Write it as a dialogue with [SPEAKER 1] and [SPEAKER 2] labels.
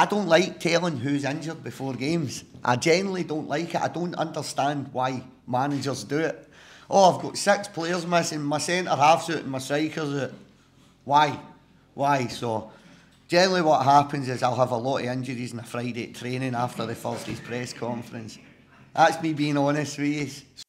[SPEAKER 1] I don't like telling who's injured before games. I generally don't like it. I don't understand why managers do it. Oh, I've got six players missing. My centre half's out and my striker's out. Why? Why? So, generally, what happens is I'll have a lot of injuries on a Friday at training after the Thursday's press conference. That's me being honest with you.